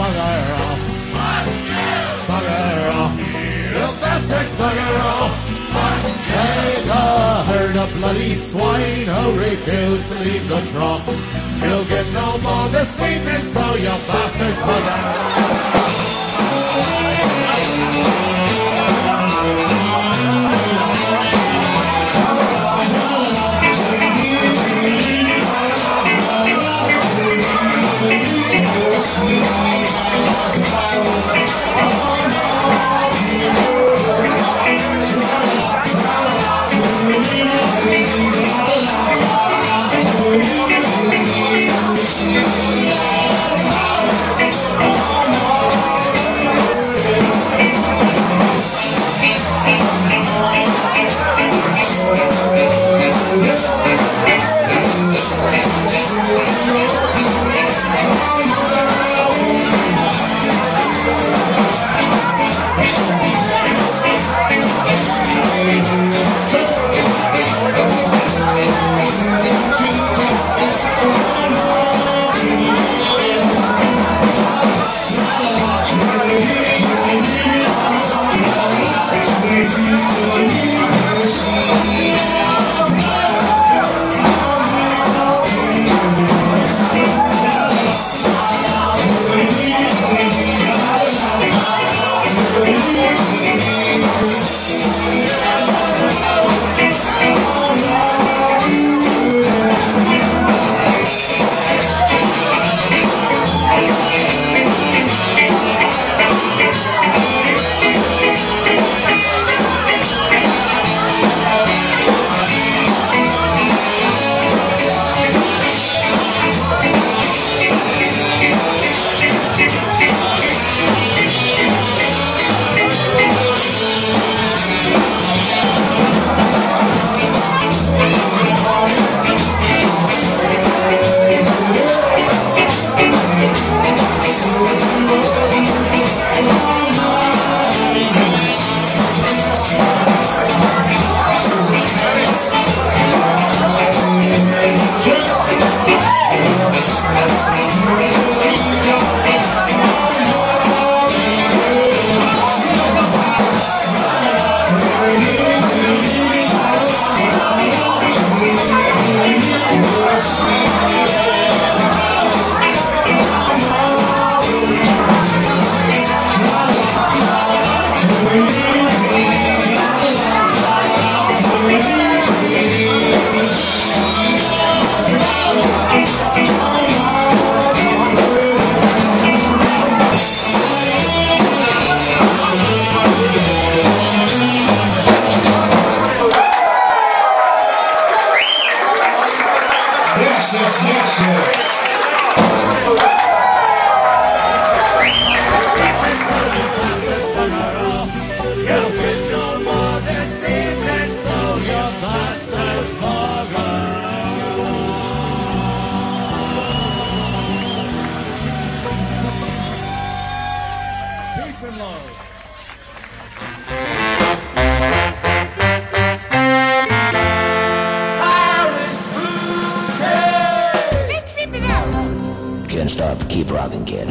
bugger off. Bugger off. You bastards, bugger off. Take a herd of bloody swine who refuse to leave the trough. You'll get no more this evening, so you bastards, bugger off. Yes, yes, Can't stop, keep rocking, kid.